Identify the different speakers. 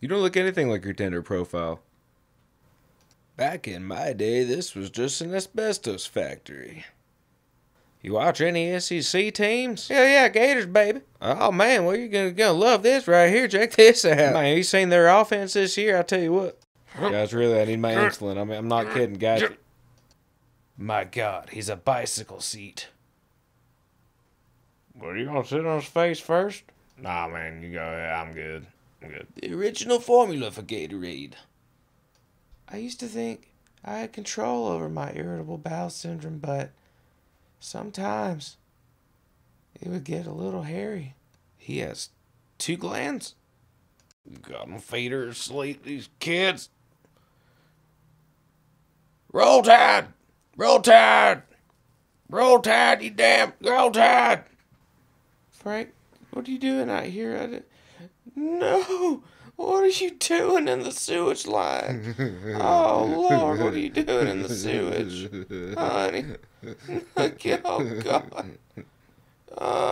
Speaker 1: You don't look anything like your Tinder profile. Back in my day, this was just an asbestos factory. You watch any SEC teams? Yeah, yeah, Gators, baby. Oh man, well you're gonna gonna love this right here. Check this out. Man, you seen their offense this year? I tell you what. Guys, really, I need my insulin. I mean, I'm not kidding, guys. My God, he's a bicycle seat. What are you gonna sit on his face first? Nah, man, you go. Yeah, I'm good. The original formula for Gatorade. I used to think I had control over my irritable bowel syndrome, but sometimes it would get a little hairy. He has two glands. Got them feeder asleep, these kids. Roll Tide! Roll Tide! Roll Tide, you damn Roll Tide! Frank, what are you doing out here? I did... No! What are you doing in the sewage line? Oh, Lord, what are you doing in the sewage? Honey. oh, God. Uh...